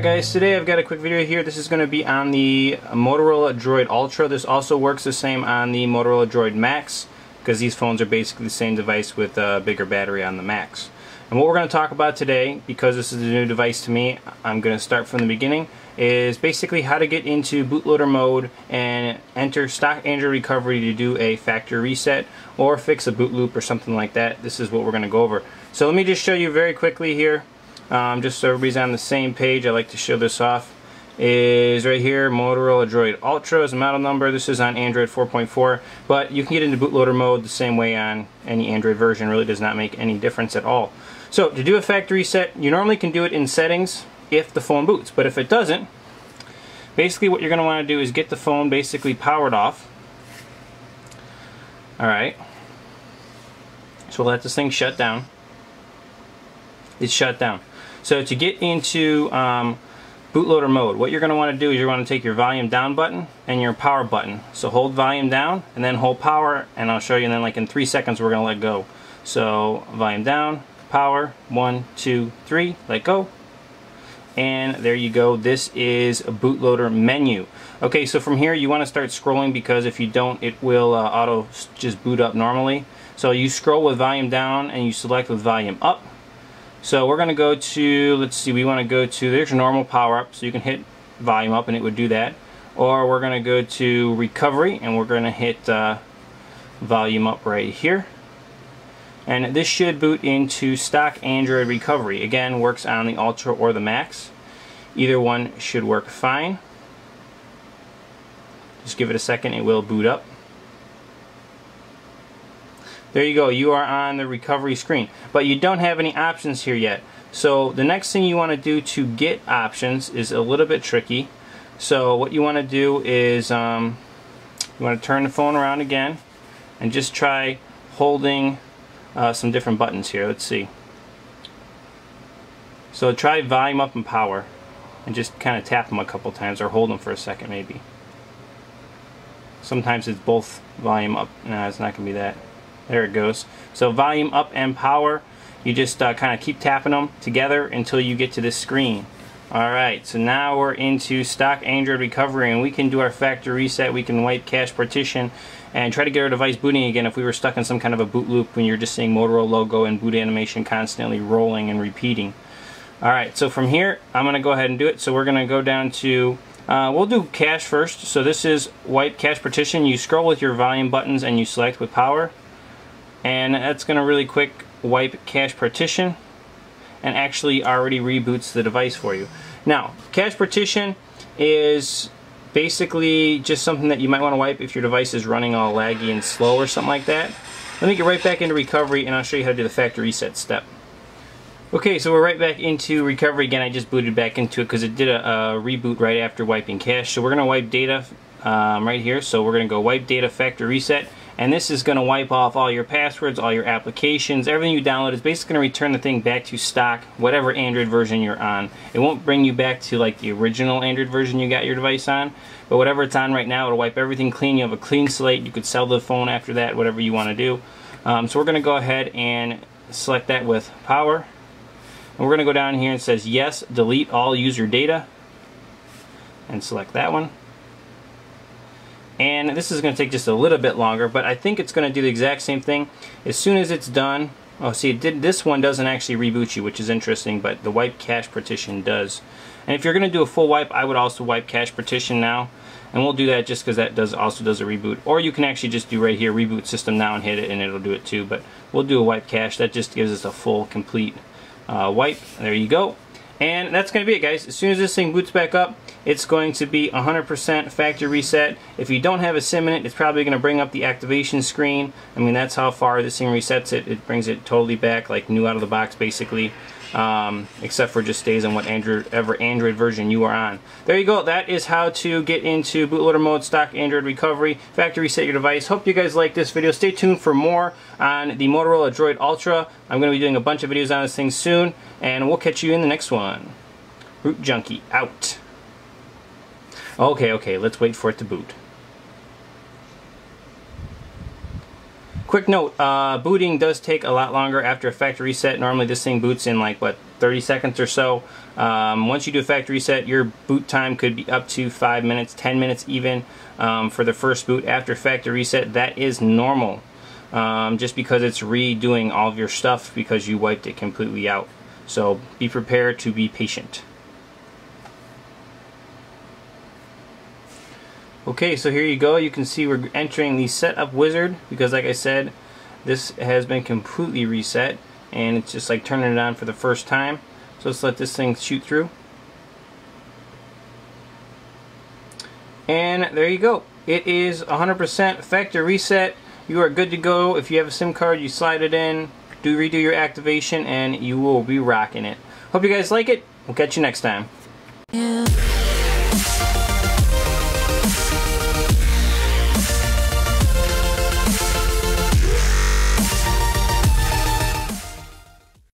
guys, today I've got a quick video here. This is going to be on the Motorola Droid Ultra. This also works the same on the Motorola Droid Maxx because these phones are basically the same device with a bigger battery on the Maxx. And what we're going to talk about today, because this is a new device to me, I'm going to start from the beginning, is basically how to get into bootloader mode and enter stock Android recovery to do a factory reset or fix a boot loop or something like that. This is what we're going to go over. So let me just show you very quickly here um, just so everybody's on the same page I like to show this off is right here Motorola Droid Ultra is the model number. This is on Android 4.4 but you can get into bootloader mode the same way on any Android version. Really does not make any difference at all. So to do a factory reset you normally can do it in settings if the phone boots but if it doesn't basically what you're going to want to do is get the phone basically powered off. Alright so we'll let this thing shut down. It's shut down so to get into um, bootloader mode, what you're going to want to do is you want to take your volume down button and your power button. So hold volume down and then hold power and I'll show you and then like in three seconds we're going to let go. So volume down, power, one, two, three, let go. And there you go, this is a bootloader menu. Okay, so from here you want to start scrolling because if you don't it will uh, auto just boot up normally. So you scroll with volume down and you select with volume up so we're going to go to, let's see, we want to go to, there's your normal power up, so you can hit volume up and it would do that. Or we're going to go to recovery and we're going to hit uh, volume up right here. And this should boot into stock Android recovery. Again, works on the Ultra or the Maxx. Either one should work fine. Just give it a second, it will boot up. There you go, you are on the recovery screen. But you don't have any options here yet. So the next thing you want to do to get options is a little bit tricky. So what you want to do is um, you want to turn the phone around again and just try holding uh, some different buttons here. Let's see. So try volume up and power and just kind of tap them a couple times or hold them for a second maybe. Sometimes it's both volume up. No, it's not going to be that. There it goes. So volume up and power, you just uh, kind of keep tapping them together until you get to this screen. Alright, so now we're into stock Android recovery and we can do our factory reset, we can wipe cache partition and try to get our device booting again if we were stuck in some kind of a boot loop when you're just seeing Motorola logo and boot animation constantly rolling and repeating. Alright, so from here, I'm going to go ahead and do it. So we're going to go down to, uh, we'll do cache first. So this is wipe cache partition. You scroll with your volume buttons and you select with power and that's going to really quick wipe cache partition and actually already reboots the device for you. Now, cache partition is basically just something that you might want to wipe if your device is running all laggy and slow or something like that. Let me get right back into recovery and I'll show you how to do the factory reset step. Okay, so we're right back into recovery again. I just booted back into it because it did a, a, reboot right after wiping cache. So we're going to wipe data um, right here. So we're going to go wipe data factory reset and this is going to wipe off all your passwords, all your applications, everything you download is basically going to return the thing back to stock, whatever Android version you're on. It won't bring you back to like the original Android version you got your device on, but whatever it's on right now, it'll wipe everything clean. You have a clean slate. You could sell the phone after that, whatever you want to do. Um, so we're going to go ahead and select that with power. And we're going to go down here and says yes, delete all user data and select that one and this is going to take just a little bit longer but I think it's going to do the exact same thing. As soon as it's done oh see it did this one doesn't actually reboot you which is interesting but the wipe cache partition does. And if you're going to do a full wipe I would also wipe cache partition now. And we'll do that just because that does also does a reboot. Or you can actually just do right here reboot system now and hit it and it'll do it too but we'll do a wipe cache. That just gives us a full complete uh, wipe. There you go. And that's going to be it guys. As soon as this thing boots back up it's going to be 100% factory reset. If you don't have a sim in it, it's probably going to bring up the activation screen. I mean, that's how far this thing resets it. It brings it totally back, like new out of the box, basically. Um, except for just stays on whatever ever Android version you are on. There you go. That is how to get into bootloader mode, stock Android recovery, factory reset your device. Hope you guys like this video. Stay tuned for more on the Motorola Droid Ultra. I'm going to be doing a bunch of videos on this thing soon, and we'll catch you in the next one. RootJunky out. Okay, okay, let's wait for it to boot. Quick note, uh, booting does take a lot longer after a factory reset. Normally this thing boots in like, what, 30 seconds or so. Um, once you do a factory reset, your boot time could be up to 5 minutes, 10 minutes even um, for the first boot after factory reset. That is normal um, just because it's redoing all of your stuff because you wiped it completely out. So be prepared to be patient. Okay, so here you go. You can see we're entering the setup wizard because like I said, this has been completely reset and it's just like turning it on for the first time. So let's let this thing shoot through. And there you go. It is 100% factory reset. You are good to go. If you have a SIM card, you slide it in, do redo your activation, and you will be rocking it. Hope you guys like it. We'll catch you next time. Yeah.